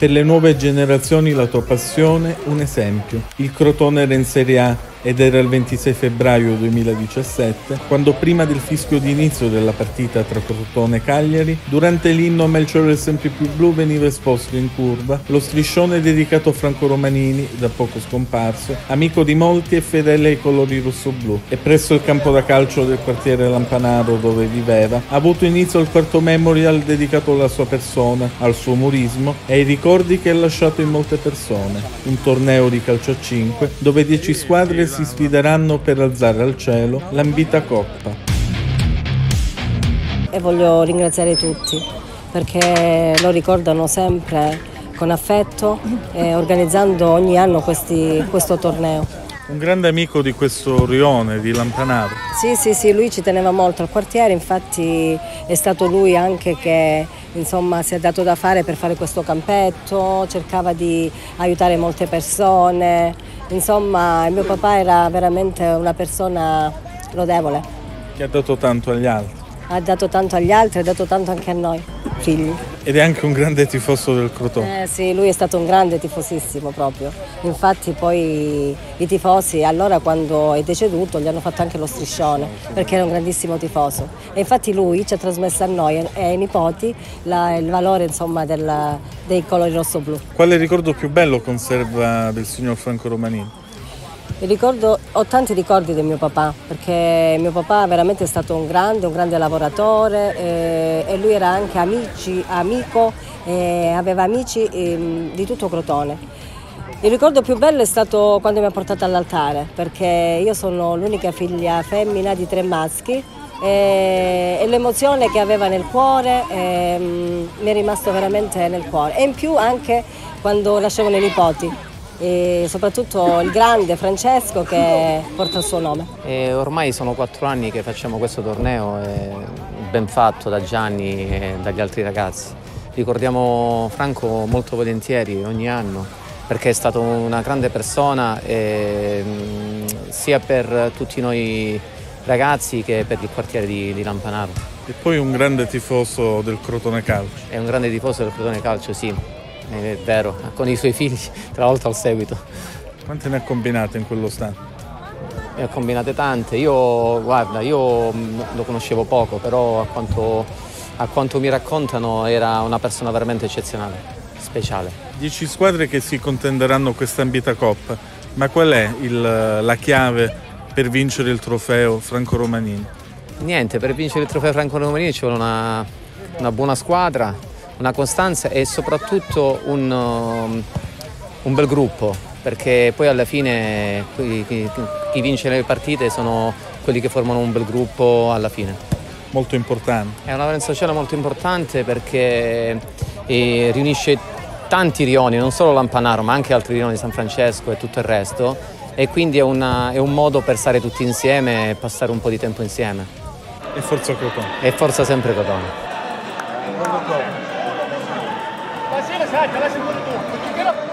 Per le nuove generazioni la tua passione, un esempio. Il Crotone era in Serie A ed era il 26 febbraio 2017, quando prima del fischio d'inizio della partita tra Crotone e Cagliari, durante l'inno Melchiorre sempre più blu veniva esposto in curva lo striscione dedicato a Franco Romanini, da poco scomparso, amico di molti e fedele ai colori rosso-blu. E presso il campo da calcio del quartiere Lampanaro dove viveva, ha avuto inizio il quarto memorial dedicato alla sua persona, al suo umorismo e ai ricordi che ha lasciato in molte persone. Un torneo di calcio a 5 dove 10 squadre si sfideranno per alzare al cielo l'ambita coppa. E voglio ringraziare tutti perché lo ricordano sempre con affetto eh, organizzando ogni anno questi, questo torneo. Un grande amico di questo rione, di Lampanaro. Sì, sì, sì, lui ci teneva molto al quartiere, infatti è stato lui anche che insomma, si è dato da fare per fare questo campetto, cercava di aiutare molte persone, insomma il mio papà era veramente una persona lodevole. Che ha dato tanto agli altri. Ha dato tanto agli altri, ha dato tanto anche a noi, figli. Ed è anche un grande tifoso del Crotone. Eh, sì, lui è stato un grande tifosissimo proprio. Infatti poi i tifosi allora quando è deceduto gli hanno fatto anche lo striscione perché era un grandissimo tifoso. E infatti lui ci ha trasmesso a noi e ai nipoti la, il valore insomma, della, dei colori rosso-blu. Quale ricordo più bello conserva del signor Franco Romanini? Ricordo, ho tanti ricordi del mio papà, perché mio papà veramente è stato un grande, un grande lavoratore eh, e lui era anche amici, amico, eh, aveva amici eh, di tutto Crotone. Il ricordo più bello è stato quando mi ha portato all'altare, perché io sono l'unica figlia femmina di tre maschi e, l'emozione che aveva nel cuore ehm, mi è rimasto veramente nel cuore. E in più anche quando lasciavano i nipoti, e soprattutto il grande Francesco che porta il suo nome. E ormai sono quattro anni che facciamo questo torneo, ben fatto da Gianni e dagli altri ragazzi. Ricordiamo Franco molto volentieri ogni anno perché è stato una grande persona e, sia per tutti noi ragazzi che per il quartiere di, di Lampanaro. E poi un grande tifoso del Crotone Calcio. È un grande tifoso del Crotone Calcio, sì è vero, con i suoi figli, tra l'altro al seguito. Quante ne ha combinate in quello stato? Ne ha combinate tante, io guarda, io lo conoscevo poco, però a quanto, a quanto mi raccontano era una persona veramente eccezionale, speciale. Dieci squadre che si contenderanno questa ambita coppa, ma qual è il, la chiave per vincere il trofeo Franco Romanini? Niente, per vincere il trofeo Franco Romanini ci vuole una, una buona squadra, una costanza e soprattutto un, um, un bel gruppo, perché poi alla fine chi, chi, vince le partite sono quelli che formano un bel gruppo alla fine. Molto importante. È una valenza sociale molto importante perché eh, riunisce tanti rioni, non solo Lampanaro ma anche altri rioni di San Francesco e tutto il resto e quindi è, una, è un modo per stare tutti insieme e passare un po' di tempo insieme. E forza Crotone. E forza sempre Crotone. Tira, sai, ela segura tudo.